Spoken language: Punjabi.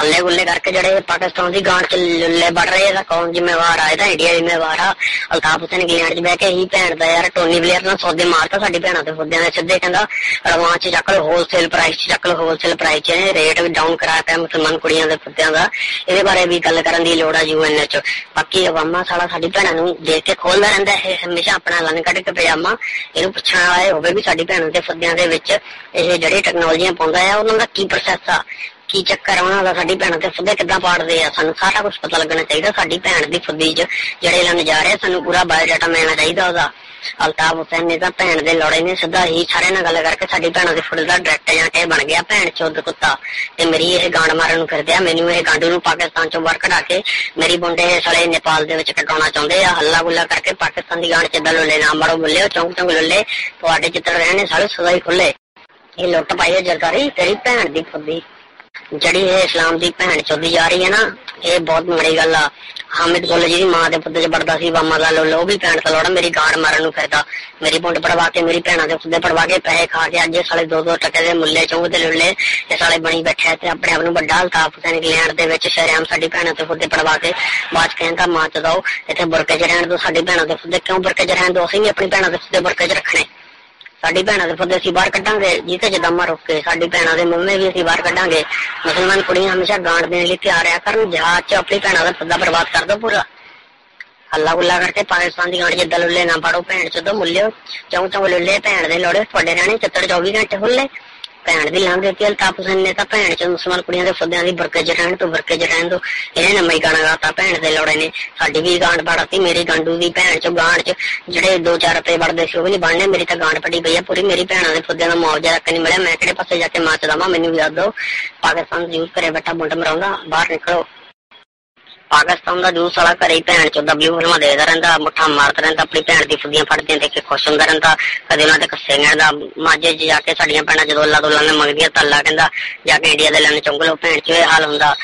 ਹੱਲੇ ਗੁੱਲੇ ਕਰਕੇ ਜਿਹੜੇ ਪਾਕਿਸਤਾਨ ਦੀ ਗਾਂਡ ਚ ਲੁੱਲੇ ਵੜ ਰਹੇ ਇਹਦਾ ਕੌਣ ਜ਼ਿੰਮੇਵਾਰ ਆ? ਇਹਦਾ ਇੰਡੀਆ ਜ਼ਿੰਮੇਵਾਰ ਆ। ਅਲਤਾਫ ਹੁਸੈਨ ਇੰਗਲੈਂਡ 'ਚ ਬਹਿ ਕੇ ਹੀ ਭੈਣ ਦਾ ਯਾਰ ਟੋਨੀ ਬਲੇਅਰ ਨਾਲ ਸੌਦੇ ਮਾਰਤਾ ਸਾਡੀ ਭੈਣਾਂ ਤੇ ਫੁੱਦਿਆਂ ਦੇ ਸਿੱਧੇ, ਕਹਿੰਦਾ ਰਵਾਂ ਚ ਚੱਕ ਲਓ ਹੋਲਸੇਲ ਪ੍ਰਾਈਸ ਚ ਚੱਕ ਲਓ ਹੋਲਸੇਲ ਪ੍ਰਾਈਸ ਚ। ਰੇਟ ਵੀ ਡਾਊਨ ਕਰਾਇਆ ਮੁਸਲਮਾਨ ਕੁੜੀਆਂ ਦੇ ਫੁੱਦਿਆਂ ਦਾ। ਇਹਦੇ ਬਾਰੇ ਵੀ ਗੱਲ ਕਰਨ ਦੀ ਲੋੜ ਆ ਯੂਐਨ ਚ ਬਾਕੀ ਅਵਾਮਾ ਸਾਲਾ ਸਾਡੀ ਭੈਣਾਂ ਨੂੰ ਦੇਖ ਕੇ ਖੋਲਦਾ ਰਹਿੰਦਾ ਹੈ। ਹਮੇਸ਼ਾ ਆਪਣਾ ਲੰਨ ਕੱਢ ਕੇ ਪਜਾਮਾ, ਇਹਨੂੰ ਪੁੱਛਣ ਵਾਲੇ ਹੋਵੇ ਵੀ ਸਾਡੀ ਭੈਣਾਂ ਦੇ ਫੁੱਦਿਆਂ ਦੇ ਵਿੱਚ ਇਹ ਜਿਹੜੀ ਟੈਕਨੋਲੋਜੀਆਂ ਪਾਉਂਦਾ ਆ, ਉਹਨਾਂ ਦਾ ਕੀ ਪ੍ਰੋਸੈਸ ਆ? ਕੀ ਚੱਕਰ ਉਹਨਾਂ ਦਾ ਸਾਡੀ ਭੈਣਾਂ ਤੇ ਫੁੱਦੇ ਕਿੱਦਾਂ ਪਾੜਦੇ ਆ, ਸਾਨੂੰ ਸਾਰਾ ਕੁਝ ਪਤਾ ਲੱਗਣਾ ਚਾਹੀਦਾ, ਸਾਡੀ ਭੈਣ ਦੀ ਫੁੱਦੀ 'ਚ ਜਿਹੜੇ ਲੰਨ ਜਾ ਰਹੇ ਸਾਨੂੰ ਪੂਰਾ ਬਾਇਓਡਾਟਾ ਮਿਲਣਾ ਚਾਹੀਦਾ ਉਹਦਾ। ਅਲਤਾਫ ਹੁਸੈਨ ਨੇ ਤਾਂ ਭੈਣ ਦੇ ਲੋੜੇ ਨੇ ਸਿੱਧਾ ਹੀ ਸਾਰਿਆਂ ਨਾਲ ਗੱਲ ਕਰਕੇ ਸਾਡੀ ਭੈਣਾਂ ਦੇ ਫੁੱਲ ਦਾ ਡਾਇਰੈਕਟ ਜਾਂ ਕੇ ਬਣ ਗਿਆ, ਭੈਣ ਚੋਦ ਕੁੱਤਾ। ਤੇ ਮੇਰੀ ਇਹ ਗਾਂਡ ਮਾਰਨ ਨੂੰ ਫਿਰਦੇ ਆ, ਮੈਨੂੰ ਇਹ ਗਾਂਡੂ ਨੂੰ ਪਾਕਿਸਤਾਨ ਚੋਂ ਬਾਹਰ ਕਢਾ ਕੇ ਮੇਰੀ ਬੁੰਡੇ ਸਲੇ ਨੇਪਾਲ ਦੇ ਵਿੱਚ ਕਟਾਉਣਾ ਚਾਹੁੰਦੇ ਆ ਹੱਲਾ ਗੁੱਲਾ ਕਰਕੇ ਪਾਕਿਸਤਾਨ ਦੀ ਗਾਂਡ ਚ ਦਲੋਲੇ ਨਾ ਮਾਰੋ ਬੁੱਲੇ ਚੌਂਕ ਚੌਂਕ ਲੁੱਲੇ, ਤੁਹਾਡੇ ਚਿੱਤਰ ਰਹਿਣੇ ਸਾਰੇ ਸਦਾ ਹੀ ਖੁੱਲੇ। ਇਹ ਲੁੱਟ ਪਾਈ ਹੈ ਜਰਦਾਰੀ, ਤੇਰੀ ਭੈਣ ਦੀ ਫੁੱਦੀ ਜਿਹੜੀ ਇਹ ਇਸਲਾਮ ਦੀ ਭੈਣ ਚੋਦੀ ਜਾ ਰਹੀ ਹੈ ਨਾ, ਇਹ ਬਹੁਤ ਮਾੜੀ ਗੱਲ ਆ। ਹਾਮਿਦ ਗੁੱਲ ਜਿਹਦੀ ਮਾਂ ਦੇ ਪੁੱਤ ਚ ਵੜਦਾ ਸੀ ਬਾਮਾ ਦਾ ਲੋ ਲੋ ਵੀ ਭੈਣ ਤਲੋੜਾ ਮੇਰੀ ਗਾੜ ਮਾਰਨ ਨੂੰ ਫਿਰਦਾ। ਮੇਰੀ ਪੁੰਡ ਪੜਵਾ ਕੇ, ਮੇਰੀ ਭੈਣਾਂ ਦੇ ਫੁੱਦੇ ਪੜਵਾ ਕੇ ਪੈਸੇ ਖਾ ਕੇ ਅੱਜ ਸਾਲੇ ਦੋ ਦੋ ਟਕੇ ਦੇ ਮੁੱਲੇ ਚੌਂਕ ਦੇ ਲੁੱਲੇ ਇਹ ਸਾਲੇ ਬਣੀ ਬੈਠਿਆ ਤੇ ਆਪਣੇ ਆਪ ਨੂੰ ਵੱਡਾ ਅਲਤਾਫ ਹੁਸੈਨ ਇੰਗਲੈਂਡ ਦੇ ਵਿੱਚ ਸ਼ਰਿਆਮ ਸਾਡੀ ਭੈਣਾਂ ਤੇ ਫੁੱਦੇ ਪੜਵਾ ਕੇ ਬਾਅਦ ਚ ਕਹਿੰਦਾ, ਮਾਂ ਚ ਦੋ ਇੱਥੇ ਬੁਰਕੇ ਚ ਰਹਿਣ ਤੋਂ ਸਾਡੀ ਭੈਣਾਂ ਦੇ ਫੁੱਦੇ ਕਿਉਂ ਬੁਰਕੇ ਚ ਰਹਿਣ ਦੋ? ਅਸੀਂ ਵੀ ਆਪਣੀ ਭੈਣਾਂ ਦੇ ਫੁੱਦੇ ਬੁਰਕੇ ਚ ਰੱਖਣੇ। ਸਾਡੀ ਭੈਣਾਂ ਦੇ ਫੁੱਦੇ ਅਸੀਂ ਬਾਹਰ ਕੱਢਾਂਗੇ ਜਿੱਤੇ ਜਦਮਾ ਰੁਕ ਕੇ। ਸਾਡੀ ਭੈਣਾਂ ਦੇ ਮੰਮੇ ਵੀ ਅਸੀਂ ਬਾਹਰ ਕੱਢਾਂਗੇ। ਮੁਸਲਮਾਨ ਕੁੜੀਆਂ ਹਮੇਸ਼ਾ ਗਾਂਡ ਦੇਣ ਲਈ ਤਿਆਰ ਆ। ਕਰਨ ਜਹਾਜ਼ 'ਚ ਆਪਣੀ ਭੈਣਾਂ ਦਾ ਫੁੱਦਾ ਬਰਬਾਦ ਕਰ ਦੋ ਪੂਰਾ। ਹੱਲਾ ਗੁੱਲਾ ਕਰਕੇ ਪਾਕਿਸਤਾਨ ਦੀ ਗਾਂਡ ਜਿੱਦਾਂ ਲੁੱਲੇ ਨਾ ਪਾੜੋ, ਭੈਣ ਚੋਦੋ ਮੁੱਲਿਓ। ਚੌਂ ਚੌਂ ਲੁੱਲੇ, ਭੈਣ ਦੇ ਲੋੜੇ, ਤੁਹਾਡੇ ਰਹਿਣੇ ਚੱਤੜ 24 ਘੰਟੇ ਹੁੱਲੇ ਭੈਣ ਵੀ ਲੰਘ ਦਿੱਤੀ ਅਲਤਾਫ ਹੁਸੈਨ ਨੇ ਤਾਂ ਭੈਣ ਚ ਮੁਸਲਮਾਨ ਕੁੜੀਆਂ ਦੇ ਫੁੱਦਿਆਂ ਦੀ ਬਰਕੇ ਚ ਰਹਿਣ ਤੋਂ ਬਰਕੇ ਚ ਰਹਿਣ ਦੋ। ਇਹਨੇ ਨਮਈ ਗਾਣਾ ਗਾਤਾ, ਭੈਣ ਦੇ ਲੋੜੇ ਨੇ। ਸਾਡੀ ਵੀ ਗਾਂਡ ਪਾੜਤੀ ਮੇਰੀ ਗਾਂਡੂ ਦੀ ਭੈਣ ਚ ਗਾਂਡ ਚ। ਜਿਹੜੇ 2-4 ਰੁਪਏ ਵੜਦੇ ਸੀ, ਉਹ ਵੀ ਨਹੀਂ ਬਣਨੇ। ਮੇਰੀ ਤਾਂ ਗਾਂਡ ਪੱਟੀ ਪਈ ਆ ਪੂਰੀ, ਮੇਰੀ ਭੈਣਾਂ ਦੇ ਫੁੱਦਿਆਂ ਦਾ ਮੁਆਵਜ਼ਾ ਤੱਕ ਨਹੀਂ ਮਿਲਿਆ। ਮੈਂ ਕਿਹੜੇ ਪਾਸੇ ਜਾ ਕੇ ਮਾਚ ਦਵਾਂ ਮੈਨੂੰ ਵੀ ਦੱਸ ਪਾਕਿਸਤਾਨ ਯੂਜ਼ ਕਰੇ, ਬੈਠਾ ਮੁੰਡ ਮਰਾਉਂਦਾ, ਬਾਹਰ ਨਿਕਲੋ। ਪਾਕਿਸਤਾਨ ਦਾ ਜੂ ਵਾਲਾ ਘਰੇ ਹੀ ਭੈਣ ਚੋਂ ਡਬਲਿਊ ਫਿਲਮਾਂ ਦੇਖਦਾ ਰਹਿੰਦਾ, ਮੁੱਠਾ ਮਾਰਦਾ ਰਹਿੰਦਾ, ਆਪਣੀ ਭੈਣ ਦੀ ਫੁੱਦੀਆਂ ਫੜਦੀਆਂ ਦੇਖ ਕੇ ਖੁਸ਼ ਹੁੰਦਾ ਰਹਿੰਦਾ। ਕਦੇ ਉਹਨਾਂ ਦੇ ਕੱਸੇ ਦਾ, ਮਾਝੇ 'ਚ ਜਾ ਕੇ ਸਾਡੀਆਂ ਭੈਣਾਂ ਜਦੋਂ ਅੱਲਾ ਦੋਲਾ ਨੇ ਮੰਗਦੀਆਂ ਤਾਂ ਅੱਲਾ ਕਹਿੰਦਾ, ਜਾ ਕੇ ਇੰਡੀਆ ਦੇ ਲੈਣ ਚੁੰਗ ਲਓ ਭੈਣ ਚ, ਇਹ ਹਾਲ ਹੁੰਦਾ।